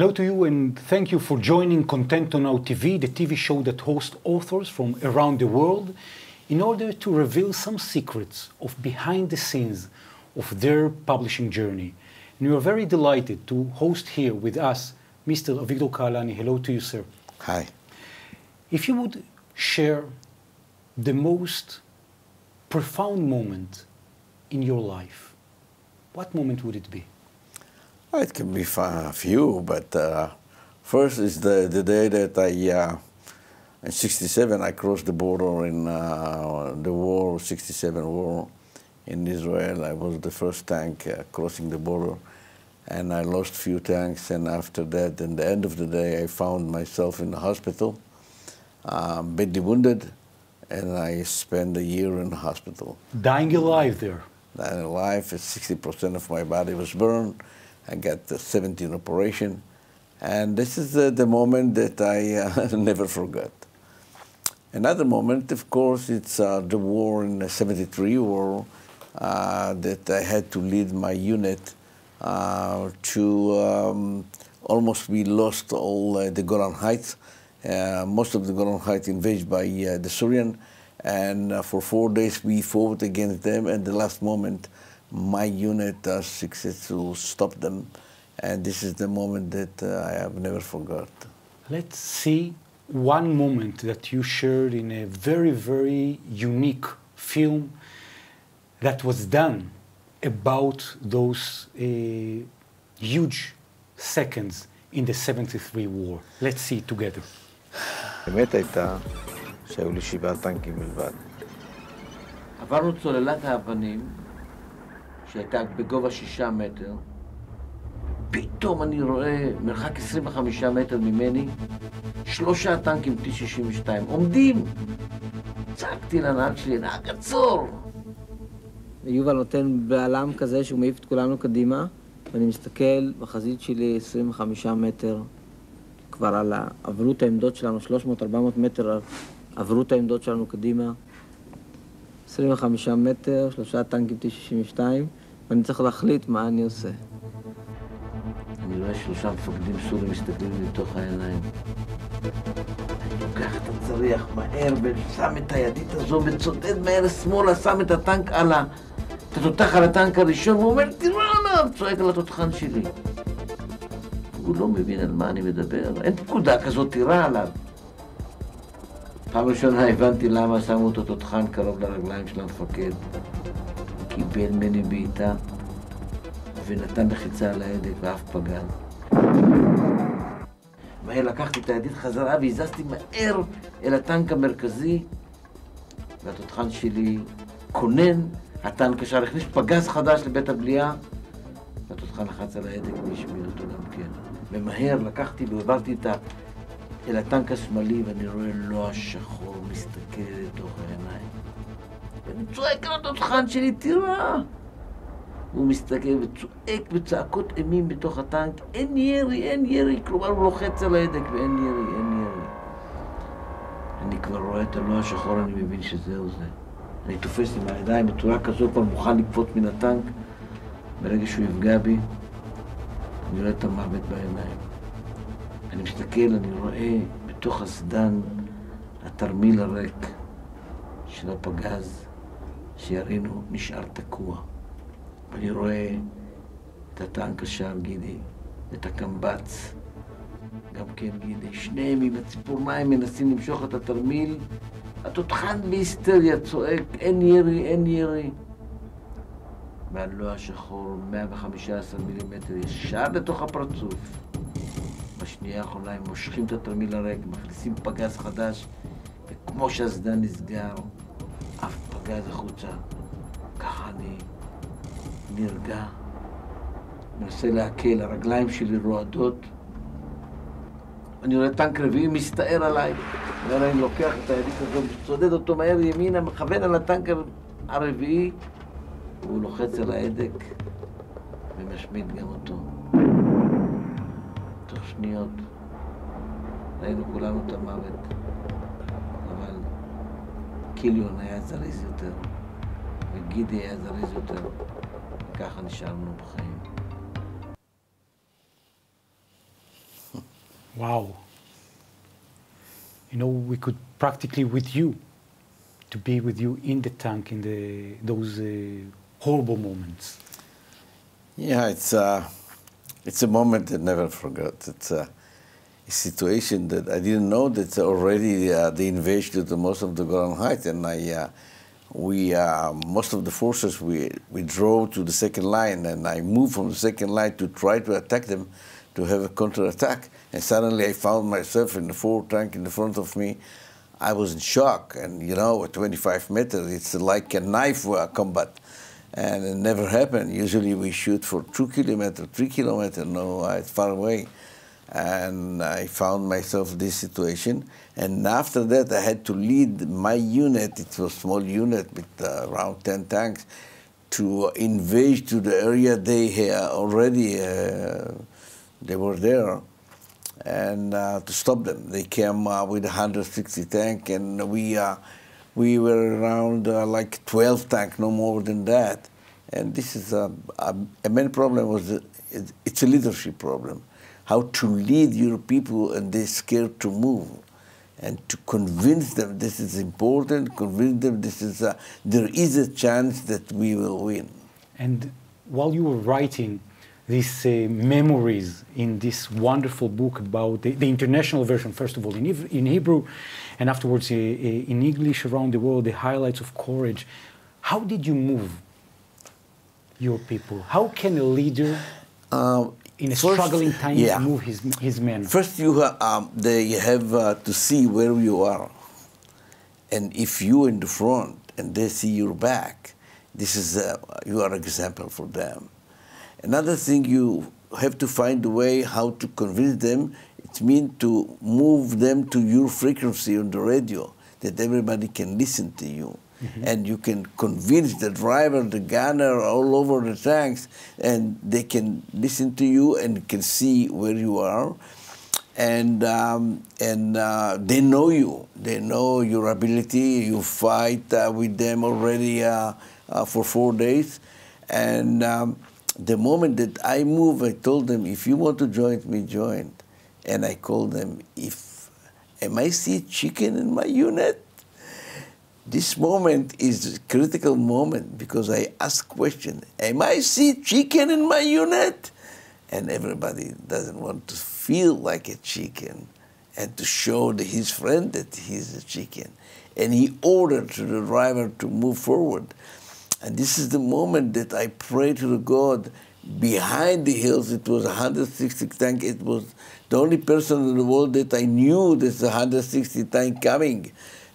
Hello to you and thank you for joining Contento Now TV, the TV show that hosts authors from around the world in order to reveal some secrets of behind the scenes of their publishing journey. And we are very delighted to host here with us Mr. Avigdor Kahalani. Hello to you, sir. Hi. If you would share the most profound moment in your life, what moment would it be? Well, it can be a few, but uh, first is the, the day that I, uh, in 67, I crossed the border in uh, the war, 67 war in Israel. I was the first tank uh, crossing the border, and I lost few tanks, and after that, in the end of the day, I found myself in the hospital, um, badly wounded, and I spent a year in the hospital. Dying alive there. Dying alive, 60% of my body was burned. I got the 17 operation, and this is the, the moment that I uh, never forgot. Another moment, of course, it's uh, the war in the 73 war uh, that I had to lead my unit uh, to um, almost we lost all uh, the Golan Heights. Uh, most of the Golan Heights invaded by the Syrian, and for four days we fought against them. And the last moment, my unit uh, succeeded to stop them. And this is the moment that uh, I have never forgot. Let's see one moment that you shared in a very, very unique film that was done about those uh, huge seconds in the 73 war. Let's see it together. האמת הייתה שהיו לי שבעה טנקים בלבד. עברנו צוללת האבנים שהייתה בגובה שישה מטר, פתאום אני רואה מרחק 25 מטר ממני שלושה טנקים T-62 עומדים. צעקתי לנהג שלי, נהג עצור! יובל נותן בעלם כזה שהוא מעיף את כולנו קדימה, ואני מסתכל בחזית שלי 25 מטר כבר על ה... עברו את העמדות שלנו, 300-400 מטר עברו את העמדות שלנו קדימה. 25 מטר, שלושה טנקים T-62, ואני צריך להחליט מה אני עושה. אני רואה שלושה מפקדים סורים מסתכלים לי לתוך העיניים. אני לוקח את הצריח מהר ושם את הידית הזו וצודד מהר שמאלה, שם את הטנק על ה... את התותח על הטנק הראשון ואומר, תראו עליו! צועק על התותחן שלי. הוא לא מבין על מה אני מדבר. אין פקודה כזאת, תירה עליו. פעם ראשונה הבנתי למה שמו את התותחן קרוב לרגליים של המפקד. קיבל ממני בעיטה ונתן לחיצה על ההדק ואף פגז. מהר לקחתי את הידית חזרה והזזתי מהר אל הטנק המרכזי והתותחן שלי כונן, הטנק ישר הכניס פגז חדש לבית הבליעה והתותחן לחץ על ההדק והשמיד אותו גם כן. ומהר לקחתי והעברתי את ה... אל הטנק השמאלי ואני רואה לא השחור מסתכל לתוך העיניים. ואני צועק על התותחן שלי, תראה! והוא מסתכל וצועק בצעקות אימים בתוך הטנק, אין ירי, אין ירי, כלומר הוא לוחץ על ההדק ואין ירי, אין ירי. אני כבר רואה את הלא השחור, אני מבין שזהו זה. אני תופס עם הידיים בצורה כזו, כבר מוכן לקפוץ מן הטנק. ברגע שהוא יפגע בי, אני רואה את המוות בעיניים. אני מסתכל, אני רואה בתוך הסדן התרמיל הריק של הפגז שירינו נשאר תקוע. אני רואה את הטנק השער גידי, את הקמב"ץ, גם כן גידי. שניהם עם הציפורניים מנסים למשוך את התרמיל. התותחן בהיסטריה צועק, אין ירי, אין ירי. והלוע השחור, 115 מילימטר, ישר לתוך הפרצוף. בשנייה האחרונה הם מושכים את התרמיל הריק, מכניסים פגז חדש, וכמו שהסדן נסגר, אף פגז החוצה. ככה אני נרגע, מנסה להקל, הרגליים שלי רועדות. אני רואה טנק רביעי מסתער עליי, ואני לוקח את הידית הזו, צודד אותו מהר ימינה, מכוון על הטנק הרביעי, והוא לוחץ על ההדק ומשמיד גם אותו. תוך שניות ראינו כולנו את המוות, אבל קיליון היה זריז יותר, וגידי היה זריז יותר, וככה נשארנו בחיים. Wow. You know, we could practically with you, to be with you in the tank in the those uh, horrible moments. Yeah, it's uh, it's a moment that never forgot. It's uh, a situation that I didn't know that already uh, the invasion of the most of the Golan Heights, and I, uh, we, uh, most of the forces, we, we drove to the second line, and I moved from the second line to try to attack them, to have a counterattack. And suddenly I found myself in the four tank in the front of me. I was in shock, and you know, at 25 meters, it's like a knife combat and it never happened. Usually we shoot for two kilometer, three kilometer, no, it's far away. And I found myself in this situation. And after that, I had to lead my unit, it was a small unit with uh, around 10 tanks, to invade to the area they had already, uh, they were there, and uh, to stop them. They came uh, with 160 tank, and we uh, we were around uh, like 12 tank, no more than that. And this is a, a, a main problem was it's a leadership problem. How to lead your people and they're scared to move. And to convince them this is important, convince them this is a, there is a chance that we will win. And while you were writing these uh, memories in this wonderful book about the, the, international version, first of all in, in Hebrew, and afterwards uh, uh, in English around the world, the highlights of courage. How did you move your people? How can a leader um, in a first, struggling time yeah. move his, his men? First, you um, they have uh, to see where you are. And if you in the front and they see your back, this is uh, you are an example for them. Another thing you have to find a way how to convince them. It means to move them to your frequency on the radio, that everybody can listen to you. Mm-hmm. And you can convince the driver, the gunner, all over the tanks, and they can listen to you and can see where you are. And, um, and uh, they know you. They know your ability. You fight uh, with them already uh, uh for four days. And um, the moment that I move, I told them, if you want to join me, join. And I called them, if am I see chicken in my unit? This moment is a critical moment because I ask question, am I see chicken in my unit? And everybody doesn't want to feel like a chicken and to show to his friend that he's a chicken. And he ordered to the driver to move forward. And this is the moment that I pray to the God. Behind the hills, it was 160 tank. It was the only person in the world that I knew there's 160 tank coming.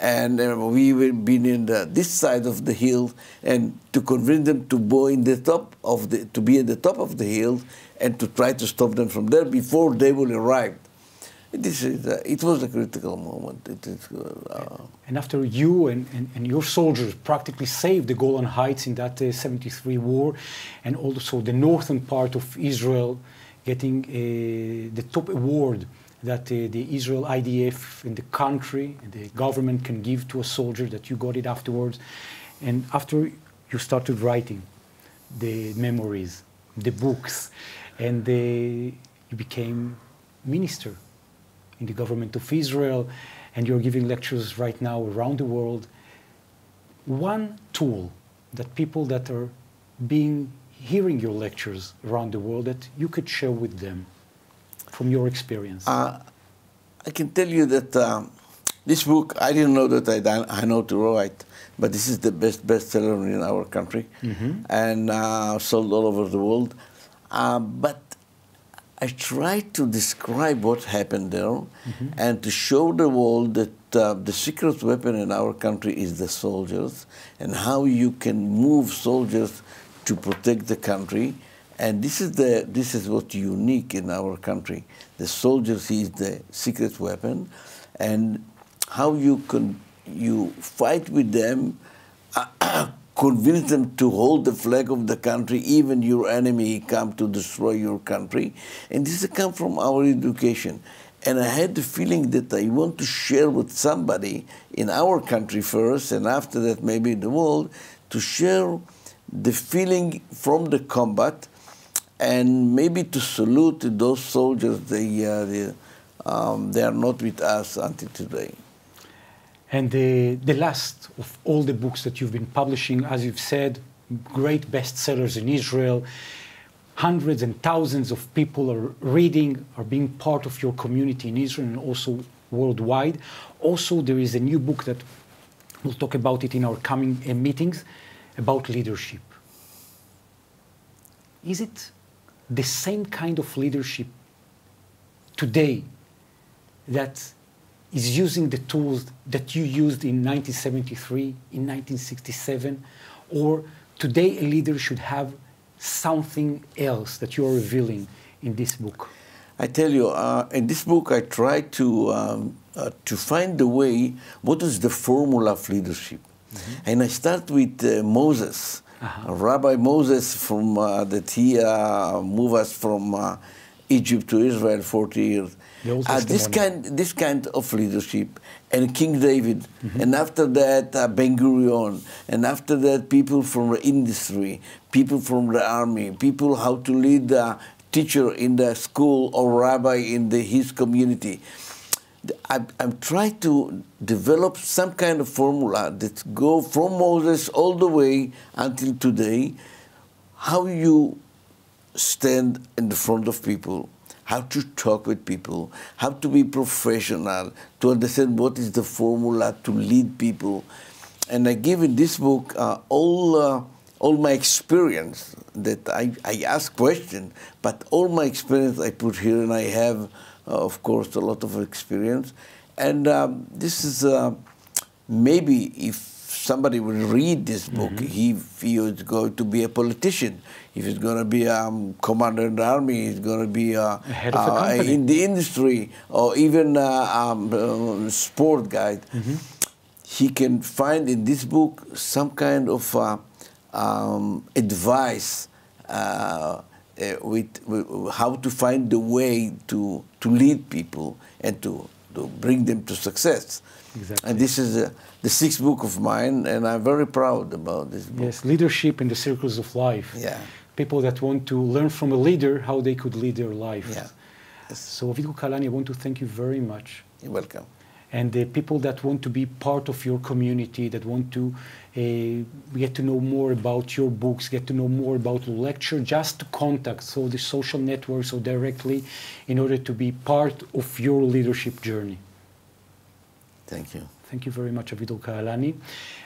And uh, we were been in the, this side of the hill, and to convince them to go in the top of the, to be at the top of the hill, and to try to stop them from there before they will arrive. It was a critical moment. Uh, and after you and, and, and, your soldiers practically saved the Golan Heights in that uh, 73 war, and also the northern part of Israel getting uh, the top award that uh, the Israel IDF in the country, the government can give to a soldier, that you got it afterwards. And after you started writing the memories, the books, and the, you became minister in the government of Israel, and you're giving lectures right now around the world. One tool that people that are being hearing your lectures around the world that you could share with them from your experience? Uh, I can tell you that um, this book, I didn't know that I, I know to write, but this is the best bestseller in our country mm-hmm. and uh, sold all over the world. Uh, but I tried to describe what happened there mm-hmm. and to show the world that uh, the secret weapon in our country is the soldiers and how you can move soldiers to protect the country. And this is, the, this is what unique in our country. The soldiers is the secret weapon and how you can you fight with them convince them to hold the flag of the country, even your enemy come to destroy your country. And this comes from our education. And I had the feeling that I want to share with somebody in our country first, and after that maybe in the world, to share the feeling from the combat, and maybe to salute those soldiers, the, uh, the um, they are not with us until today. And the, the last of all the books that you've been publishing, as you've said, great bestsellers in Israel. Hundreds and thousands of people are reading, are being part of your community in Israel and also worldwide. Also, there is a new book that we'll talk about it in our coming uh, meetings about leadership. Is it the same kind of leadership today that is using the tools that you used in 1973, in 1967, or today a leader should have something else that you are revealing in this book? I tell you, uh, in this book, I try to um, uh, to find the way. What is the formula of leadership? Mm-hmm. And I start with uh, Moses, uh-huh. Rabbi Moses, from uh, that he uh, moved us from uh, Egypt to Israel 40 years. Uh, this kind, this kind of leadership, and King David, mm-hmm. and after that uh, Ben Gurion, and after that people from the industry, people from the army, people how to lead the teacher in the school or rabbi in the, his community. I'm, I'm trying to develop some kind of formula that go from Moses all the way until today. How you stand in the front of people, how to talk with people, how to be professional, to understand what is the formula to lead people. And I give in this book uh, all, uh, all my experience that I, I ask questions, but all my experience I put here and I have uh, of course, a lot of experience. And um, this is uh, maybe if somebody will read this book, mm-hmm. he, he is going to be a politician. If he's going to be a um, commander in the army, he's going to be uh, uh in the industry, or even a uh, um, uh, sport guide. Mm-hmm. He can find in this book some kind of um, advice uh, with, with, how to find the way to, to lead people and to, to bring them to success. Exactly. And this is uh, the sixth book of mine, and I'm very proud about this book. Yes, leadership in the circles of life. Yeah. People that want to learn from a leader how they could lead their life. Yeah. Yes. So, Avigdor Kahalani, I want to thank you very much. You're welcome. And the people that want to be part of your community, that want to uh, get to know more about your books, get to know more about the lecture, just to contact so the social networks or directly in order to be part of your leadership journey. Thank you. Thank you very much, Avigdor Kahalani.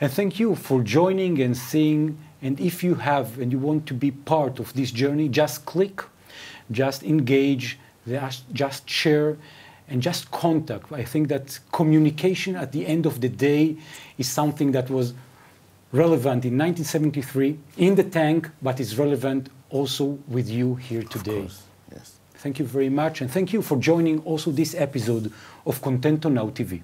And thank you for joining and seeing. And if you have and you want to be part of this journey, just click, just engage, just share, and just contact. I think that communication at the end of the day is something that was relevant in 1973 in the tank, but is relevant also with you here today. Of course. Yes. Thank you very much, and thank you for joining also this episode of Contento Now TV.